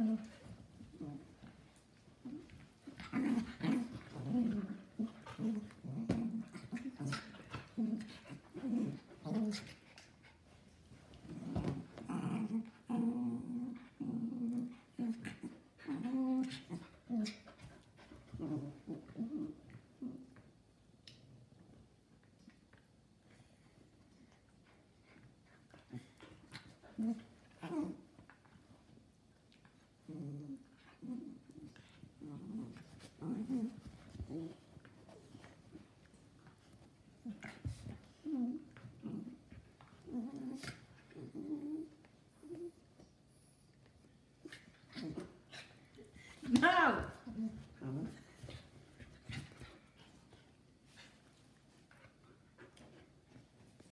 Mm-hmm. Mm-hmm.